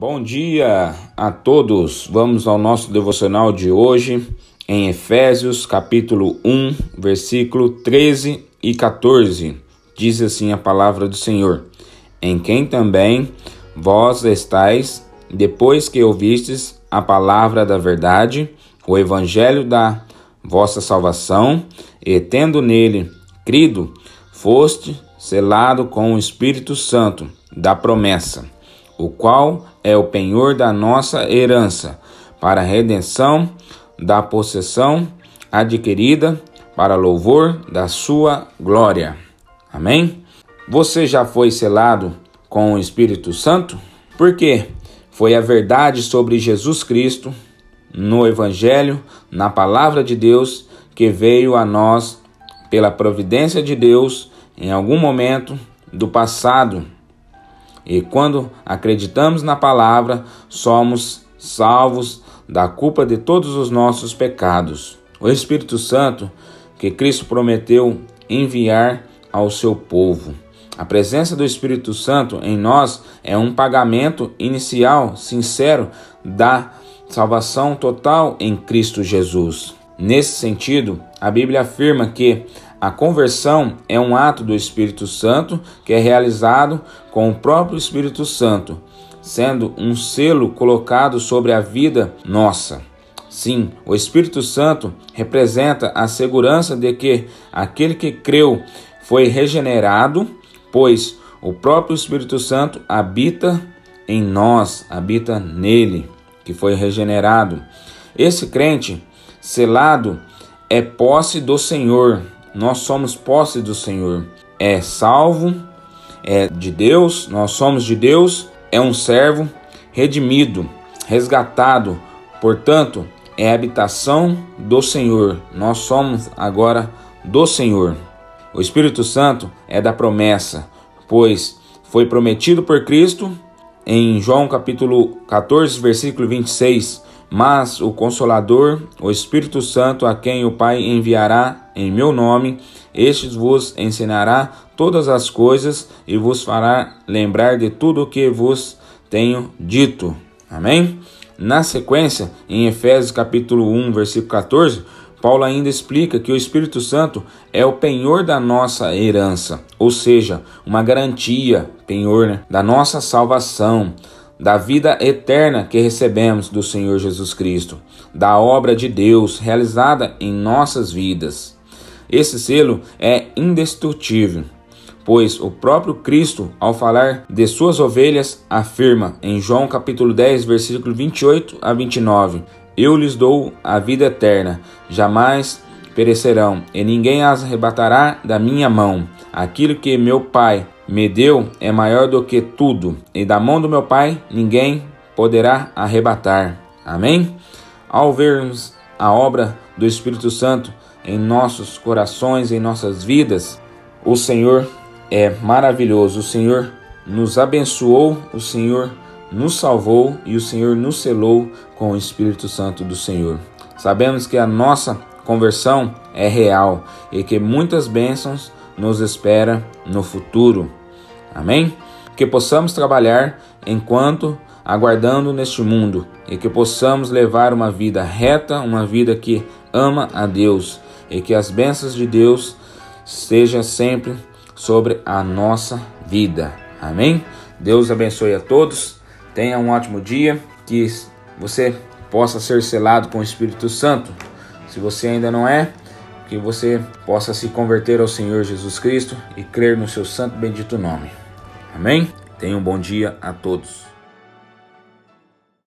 Bom dia a todos. Vamos ao nosso devocional de hoje em Efésios, capítulo 1, versículo 13 e 14. Diz assim a palavra do Senhor: Em quem também vós estáis, depois que ouvistes a palavra da verdade, o evangelho da vossa salvação, e tendo nele crido, foste selado com o Espírito Santo da promessa, o qual é o penhor da nossa herança, para a redenção da possessão adquirida, para louvor da sua glória. Amém? Você já foi selado com o Espírito Santo? Porque foi a verdade sobre Jesus Cristo no Evangelho, na palavra de Deus, que veio a nós pela providência de Deus em algum momento do passado. E quando acreditamos na palavra, somos salvos da culpa de todos os nossos pecados. O Espírito Santo que Cristo prometeu enviar ao seu povo. A presença do Espírito Santo em nós é um pagamento inicial, sincero, da salvação total em Cristo Jesus. Nesse sentido, a Bíblia afirma que a conversão é um ato do Espírito Santo que é realizado com o próprio Espírito Santo, sendo um selo colocado sobre a vida nossa. Sim, o Espírito Santo representa a segurança de que aquele que creu foi regenerado, pois o próprio Espírito Santo habita em nós, habita nele, que foi regenerado. Esse crente selado é posse do Senhor, nós somos posse do Senhor. É salvo, é de Deus, nós somos de Deus, é um servo redimido, resgatado, portanto, é habitação do Senhor. Nós somos agora do Senhor. O Espírito Santo é da promessa, pois foi prometido por Cristo em João capítulo 14, versículo 26 mas o Consolador, o Espírito Santo, a quem o Pai enviará em meu nome, este vos ensinará todas as coisas e vos fará lembrar de tudo o que vos tenho dito. Amém? Na sequência, em Efésios capítulo 1, versículo 14, Paulo ainda explica que o Espírito Santo é o penhor da nossa herança, ou seja, uma garantia, penhor, né, da nossa salvação da vida eterna que recebemos do Senhor Jesus Cristo, da obra de Deus realizada em nossas vidas. Esse selo é indestrutível, pois o próprio Cristo, ao falar de suas ovelhas, afirma em João capítulo 10, versículo 28 a 29: Eu lhes dou a vida eterna, jamais perecerão, e ninguém as arrebatará da minha mão. Aquilo que meu Pai me deu é maior do que tudo, e da mão do meu Pai ninguém poderá arrebatar. Amém? Ao vermos a obra do Espírito Santo em nossos corações, em nossas vidas, o Senhor é maravilhoso. O Senhor nos abençoou, o Senhor nos salvou e o Senhor nos selou com o Espírito Santo do Senhor. Sabemos que a nossa conversão é real e que muitas bênçãos nos espera no futuro. Amém? Que possamos trabalhar enquanto aguardando neste mundo e que possamos levar uma vida reta, uma vida que ama a Deus e que as bênçãos de Deus sejam sempre sobre a nossa vida. Amém? Deus abençoe a todos. Tenha um ótimo dia. Que você possa ser selado com o Espírito Santo. Se você ainda não é, que você possa se converter ao Senhor Jesus Cristo e crer no seu santo bendito nome. Amém? Tenha um bom dia a todos.